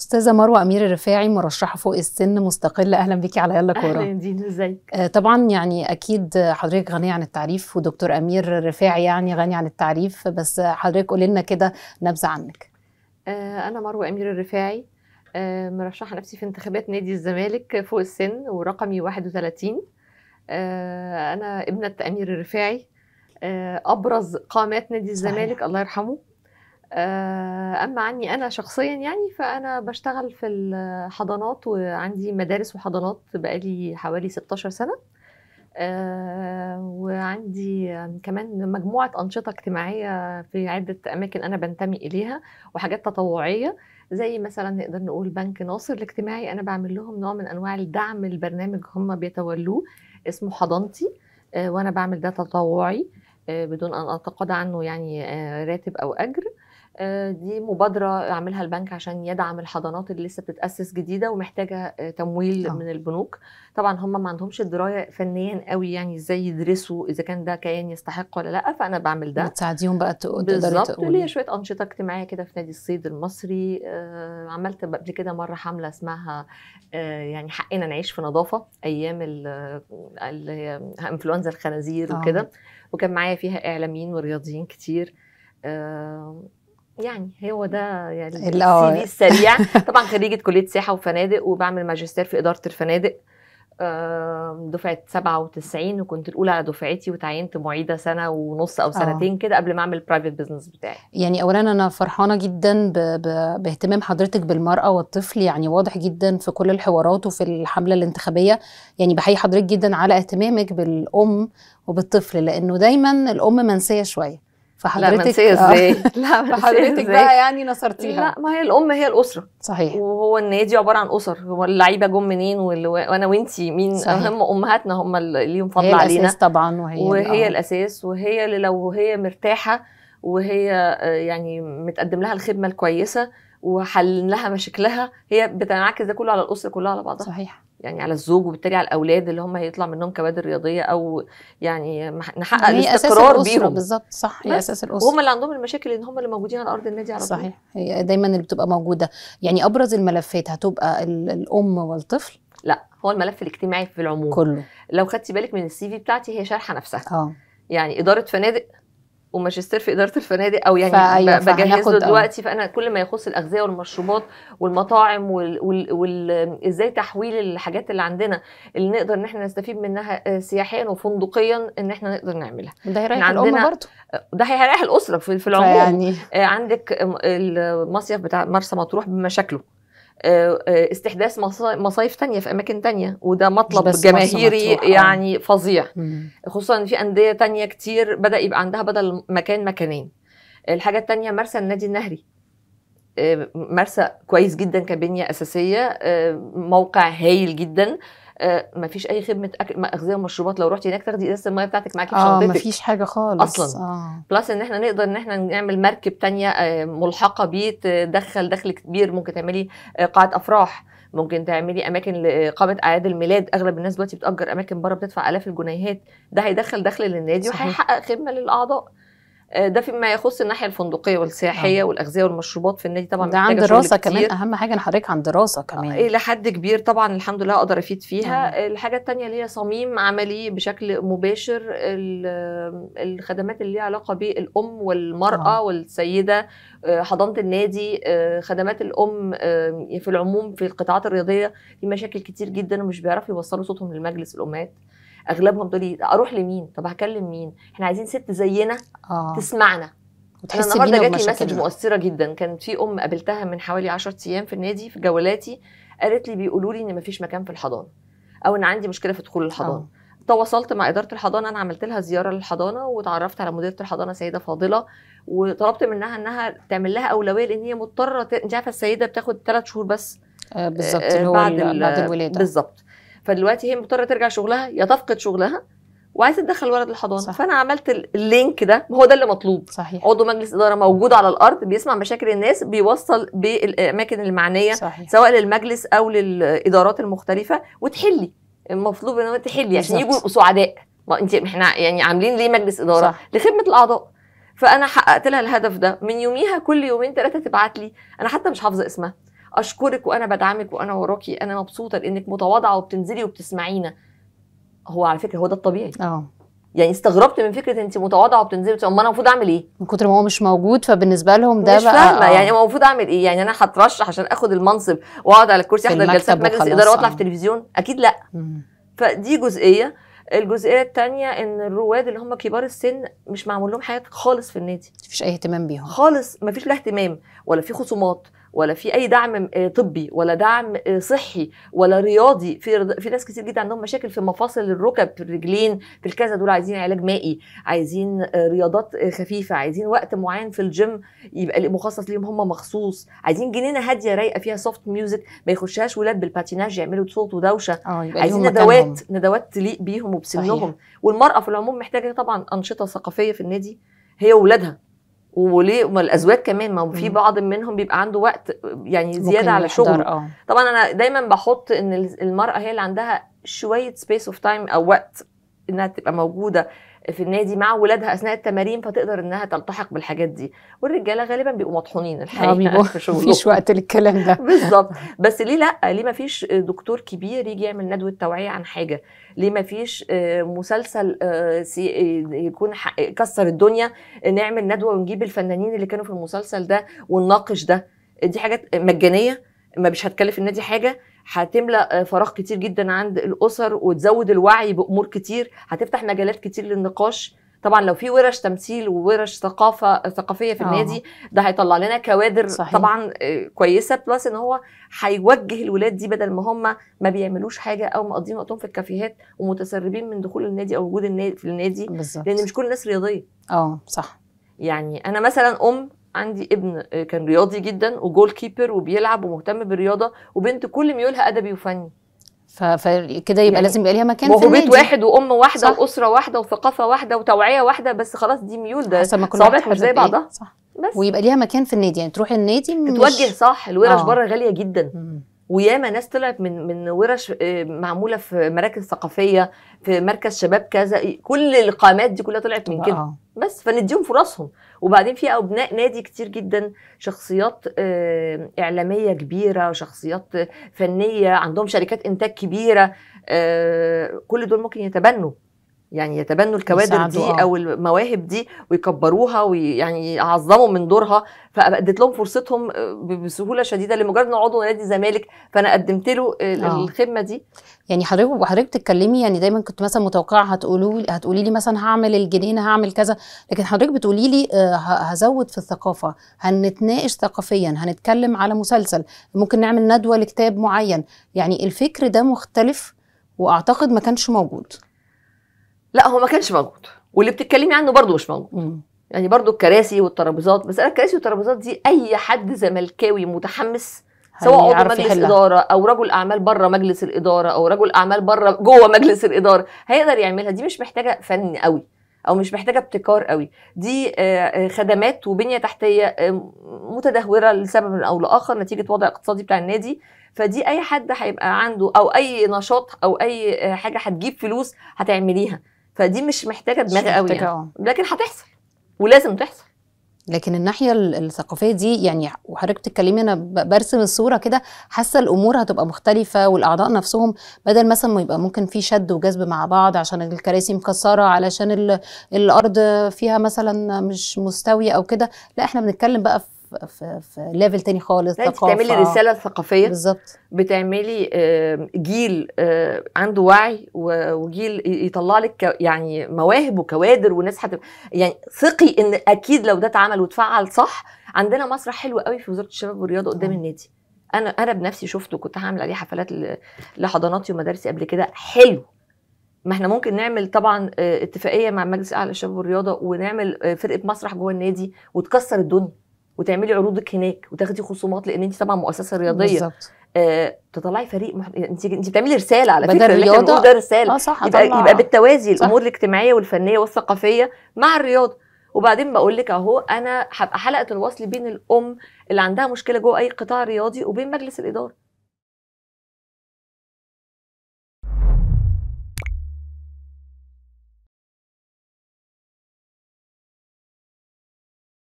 أستاذة مروة أمير الرفاعي مرشحة فوق السن مستقلة. أهلا بيكي على يلا كورة. أهلا دين إزيك؟ آه، طبعا يعني أكيد حضرتك غنية عن التعريف ودكتور أمير الرفاعي يعني غني عن التعريف بس حضرتك قولي لنا كده نبذة عنك. آه، أنا مروة أمير الرفاعي آه، مرشحة نفسي في انتخابات نادي الزمالك فوق السن ورقمي 31 آه، أنا ابنة أمير الرفاعي أبرز قامات نادي الزمالك. الله يرحمه. أما عني أنا شخصيا يعني فأنا بشتغل في الحضانات وعندي مدارس وحضانات بقالي حوالي 16 سنة. آه، وعندي كمان مجموعة أنشطة اجتماعية في عدة أماكن أنا بنتمي إليها وحاجات تطوعية. زي مثلا نقدر نقول بنك ناصر الاجتماعي أنا بعمل لهم نوع من أنواع الدعم البرنامج هم بيتولوه اسمه حضانتي. آه، وأنا بعمل ده تطوعي آه، بدون أن أتقاضى عنه يعني آه، راتب أو أجر. آه، دي مبادرة عاملها البنك عشان يدعم الحضانات اللي لسه بتتأسس جديدة ومحتاجة آه، تمويل آه. من البنوك. طبعا هم ما عندهمش دراية فنيا قوي يعني إزاي يدرسوا إذا كان ده كيان يستحق ولا لأ فأنا بعمل ده. بتساعديهم بقى بالظبط وليا تقولي شوية أنشطة اجتماعية كده في نادي الصيد المصري. آه، عملت قبل كده مرة حملة اسمها آه، يعني حقنا نعيش في نظافة أيام ال- اللي هي إنفلونزا الخنازير آه. وكده. وكان معايا فيها إعلاميين ورياضيين كتير. آه، يعني هو ده يعني ال CV السريع. طبعا خريجة كلية سياحة وفنادق وبعمل ماجستير في إدارة الفنادق آه، دفعة 97 وكنت الأولى على دفعتي وتعينت معيدة سنة ونص أو سنتين كده قبل ما أعمل ال private business بتاعي. يعني اولا أنا فرحانة جدا ب... ب... باهتمام حضرتك بالمرأة والطفل يعني واضح جدا في كل الحوارات وفي الحملة الانتخابية. يعني بحيي حضرتك جدا على اهتمامك بالأم وبالطفل لأنه دايما الأم منسية شوية. فحضرتك آه، إزاي؟ لا فحضرتك بقى يعني نصرتيها. لا ما هي الأم هي الأسرة. صحيح. وهو النادي عبارة عن أسر. هو اللعيبة جم منين؟ وأنا وإنتي مين؟ صحيح. هم أمهاتنا هم اللي ليهم فضل هي علينا. الأساس طبعا وهي وهي آه. الأساس. وهي اللي لو هي مرتاحة وهي آه، يعني متقدم لها الخدمة الكويسة وحل لها مشاكلها هي بتنعكس ده كله على الأسرة كلها على بعضها. صحيح. يعني على الزوج وبالتالي على الأولاد اللي هم هيطلع منهم كوادر رياضية أو يعني نحقق هي الاستقرار الأسرة بيهم. بالظبط صح هي. أساس الأسرة. وهم اللي عندهم المشاكل إن هم اللي موجودين على أرض النادي على طول. صحيح هي دايما اللي بتبقى موجودة. يعني أبرز الملفات هتبقى ال- الأم والطفل؟ لا هو الملف الاجتماعي في العموم. كله. لو خدتي بالك من السي في بتاعتي هي شارحة نفسها. آه. يعني إدارة فنادق وماجستير في إدارة الفنادق أو يعني فأيوة، ب- بجهز فهناخد- له آه. دلوقتي. فأنا كل ما يخص الأغذية والمشروبات والمطاعم وال, وال, وال إزاي تحويل الحاجات اللي عندنا اللي نقدر إن إحنا نستفيد منها آه، سياحيا وفندقيا إن إحنا نقدر نعملها. ده هيريح الام برضه آه، ده هيريح الأسرة في, العموم. فيعني آه، عندك المصيف بتاع مرسى مطروح بمشاكله. استحداث مصا- مصايف تانية في أماكن تانية وده مطلب جماهيري آه. يعني فظيع. خصوصا ان في أندية تانية كتير بدأ يبقى عندها بدل مكان مكانين الحاجة التانية مرسى النادي النهري آه، مرسى كويس جدا كبنية أساسية آه، موقع هايل جدا آه، مفيش أي خدمة أكل أغذية ومشروبات. لو رحتي هناك تاخدي ازازه المية بتاعتك معاكي في آه شنطتك. مفيش حاجة خالص. أصلاً. آه. بلس إن إحنا نقدر إن إحنا نعمل مركب تانية آه، ملحقة بيه تدخل دخل كبير. ممكن تعملي آه، قاعة أفراح. ممكن تعملي أماكن لاقامه أعياد الميلاد. أغلب الناس دلوقتي بتأجر أماكن بره بتدفع آلاف الجنيهات. ده هيدخل دخل للنادي. وهيحقق خدمة للأعضاء. آه، ده فيما يخص الناحية الفندقية والسياحية آه. والأغذية والمشروبات في النادي. طبعا ده عن دراسة كمان. أهم حاجة ان حضرتك عن دراسة كمان. إلى حد كبير طبعا الحمد لله أقدر أفيد فيها. الحاجة التانية اللي هي صميم عملي بشكل مباشر ال- الخدمات اللي ليها علاقة بالأم والمرأة آه. والسيدة آه، حضانة النادي آه، خدمات الأم آه، في العموم في القطاعات الرياضية. في مشاكل كتير جدا ومش بيعرفوا يوصلوا صوتهم للمجلس الأمهات. أغلبهم تقول لي أروح لمين؟ طب هكلم مين؟ إحنا عايزين ست زينا آه. تسمعنا. أنا وتحسي النهارده جات لي مسج. مؤثرة جدا. كانت في أم قابلتها من حوالي 10 أيام في النادي في جولاتي قالت لي بيقولوا لي إن مفيش مكان في الحضانة. أو إن عندي مشكلة في دخول الحضانة. آه. تواصلت مع إدارة الحضانة أنا عملت لها زيارة للحضانة وتعرفت على مديرة الحضانة سيدة فاضلة وطلبت منها إنها تعمل لها أولوية لأن هي مضطرة ت... أنت عارفة السيدة بتاخد ثلاث شهور بس آه بالظبط آه، اللي هو بعد ال- بعد الولادة. بالظبط. فدلوقتي هي مضطرة ترجع شغلها يا تفقد شغلها وعايزة تدخل ولد الحضانة. صح. فأنا عملت ال- اللينك ده هو ده اللي مطلوب. صحيح. عضو مجلس إدارة موجود على الأرض بيسمع مشاكل الناس بيوصل بالأماكن المعنية صحيح. سواء للمجلس أو للإدارات المختلفة وتحلي. المطلوب إن هو تحلي عشان. يجوا يبقوا سعداء. ما انت إحنا يعني عاملين ليه مجلس إدارة؟ صح. لخدمة الأعضاء. فأنا حققت لها الهدف ده. من يوميها كل يومين ثلاثة تبعت لي. أنا حتى مش حافظة اسمها. أشكرك وأنا بدعمك وأنا وراكي. أنا مبسوطة لأنك متواضعة وبتنزلي وبتسمعينا. هو على فكرة هو ده الطبيعي. آه. يعني استغربت من فكرة انت متواضعة وبتنزلي. أمال أنا المفروض أعمل إيه؟ من كتر ما هو مش موجود فبالنسبة لهم ده مش بقى فاهمة. آه. يعني المفروض أعمل إيه؟ يعني أنا هترشح عشان آخد المنصب وأقعد على الكرسي أحضر جلسات مجلس وخلاص، إدارة وأطلع آه. في التلفزيون؟ أكيد لأ. مم. فدي جزئية. الجزئية الثانية إن الرواد اللي هم كبار السن مش معمول لهم حاجات خالص في النادي. مفيش أي اهتمام بيهم. خالص. ما فيش لا اهتمام ولا في خصومات. ولا في أي دعم آه، طبي ولا دعم آه، صحي ولا رياضي. في في ناس كتير جدا عندهم مشاكل في مفاصل الركب في الرجلين في الكذا دول عايزين علاج مائي عايزين آه، رياضات خفيفة عايزين وقت معين في الجيم يبقى مخصص ليهم هم مخصوص. عايزين جنينة هادية رايقة فيها soft music ما يخشهاش ولاد بالباتيناج يعملوا صوت ودوشة. عايزين ليهم مكانهم. ندوات ندوات تليق بيهم وبسنهم. صحيح. والمرأة في العموم محتاجة طبعا أنشطة ثقافية في النادي هي واولادها وليه ما الأزواج كمان ما في. بعض منهم بيبقى عنده وقت يعني زيادة على شغله. آه. طبعا أنا دايما بحط إن المرأة هي اللي عندها شوية space of time أو وقت إنها تبقى موجودة. في النادي مع ولادها أثناء التمارين فتقدر إنها تلتحق بالحاجات دي. والرجالة غالبا بيبقوا مطحونين الحقيقة بيبقوا في شغلهم. مفيش وقت للكلام ده. بالظبط. بس ليه لأ؟ ليه ما فيش دكتور كبير يجي يعمل ندوة توعية عن حاجة؟ ليه ما فيش آه، مسلسل آه، آه، يكون كسر الدنيا نعمل ندوة ونجيب الفنانين اللي كانوا في المسلسل ده ونناقش ده؟ دي حاجات مجانية. ما مش هتكلف النادي حاجة هتملأ آه، فراغ كتير جدا عند الأسر وتزود الوعي بأمور كتير هتفتح مجالات كتير للنقاش. طبعا لو في ورش تمثيل وورش ثقافة ثقافية في آه. النادي ده هيطلع لنا كوادر صحيح. طبعا آه، كويسة. plus إن هو هيوجه الولاد دي بدل ما هم ما بيعملوش حاجة أو مقضيين وقتهم في الكافيهات ومتسربين من دخول النادي أو وجود النادي في النادي بالظبط. لأن مش كل الناس رياضية. آه صح. يعني أنا مثلا أم عندي ابن آه، كان رياضي جدا و goalkeeper وبيلعب ومهتم بالرياضة وبنت كل ميولها أدبي وفني فكده يبقى يعني لازم يبقى ليها مكان في بيت النادي واحد وأم واحدة صح. وأسرة واحدة وثقافة واحدة وتوعية واحدة بس خلاص دي ميول ده صوابعك واحد مش زي إيه. بعضها صح بس ويبقى ليها مكان في النادي يعني تروحي النادي مش تتوجه صح الورش آه. بره غالية جدا مم. وياما ناس طلعت من من ورش آه، معمولة في مراكز ثقافية في مركز شباب كذا كل القامات دي كلها طلعت من كده. بس فنديهم فرصهم. وبعدين في أبناء نادي كتير جدا شخصيات آه، إعلامية كبيرة شخصيات فنية عندهم شركات إنتاج كبيرة آه، كل دول ممكن يتبنوا. يعني يتبنوا الكوادر دي آه. أو المواهب دي ويكبروها ويعني يعظموا من دورها. فأديت لهم فرصتهم آه، بسهولة شديدة لمجرد انه عضو نادي الزمالك فأنا قدمت له آه. الخدمة دي. يعني حضرتك وحضرتك بتتكلمي يعني دايما كنت مثلا متوقعة هتقولوا هتقولي لي مثلا هعمل الجنينه هعمل كذا. لكن حضرتك بتقولي لي هزود في الثقافة هنتناقش ثقافيا هنتكلم على مسلسل ممكن نعمل ندوة لكتاب معين. يعني الفكر ده مختلف وأعتقد ما كانش موجود. لا هو ما كانش موجود. واللي بتتكلمي عنه برضه مش موجود. مم. يعني برضو الكراسي والترابيزات بس أنا الكراسي والترابيزات دي أي حد زملكاوي متحمس سواء عضو مجلس يحلها. إدارة أو رجل أعمال بره مجلس الإدارة أو رجل أعمال بره جوه مجلس الإدارة هيقدر يعملها. دي مش محتاجة فن قوي أو مش محتاجة ابتكار قوي. دي آه، آه، خدمات وبنية تحتية آه، متدهورة لسبب أو لآخر نتيجة وضع الاقتصادي بتاع النادي. فدي أي حد هيبقى عنده أو أي نشاط أو أي حاجة هتجيب فلوس هتعمليها. فدي مش محتاجة دماغ قوي محتاجة، يعني. آه. لكن هتحصل ولازم تحصل لكن الناحية ال- الثقافية دي يعني وحضرتك بتتكلمي أنا برسم الصورة كده حاسة الأمور هتبقى مختلفة والأعضاء نفسهم بدل مثلا ما يبقى ممكن في شد وجذب مع بعض عشان الكراسي مكسرة علشان ال- الأرض فيها مثلا مش مستوية أو كده لا إحنا بنتكلم بقى في في, في ليفل تاني خالص لا انت بتعملي رسالة ثقافية؟ بالظبط. بتعملي آه، جيل آه، عنده وعي وجيل يطلع لك يعني مواهب وكوادر وناس هتبقى يعني ثقي إن أكيد لو ده اتعمل واتفعل صح. عندنا مسرح حلو قوي في وزارة الشباب والرياضة قدام آه. النادي. أنا أنا بنفسي شفته كنت هعمل عليه حفلات لحضاناتي ومدارسي قبل كده. حلو. ما إحنا ممكن نعمل طبعا اتفاقية مع مجلس أعلى للشباب والرياضة ونعمل فرقة مسرح جوه النادي وتكسر الدنيا. وتعملي عروضك هناك وتاخدي خصومات لأن انت طبعا مؤسسة رياضية. بالظبط. آه، تطلعي فريق مح... انت انت بتعملي رسالة على بدل فكرة رياضة، بنقول ده رسالة. آه صح يبقى أطلع- يبقى بالتوازي صح. الأمور الاجتماعية والفنية والثقافية مع الرياضة. وبعدين بقول لك أهو أنا هبقى حلقة الوصل بين الأم اللي عندها مشكلة جوه أي قطاع رياضي وبين مجلس الإدارة.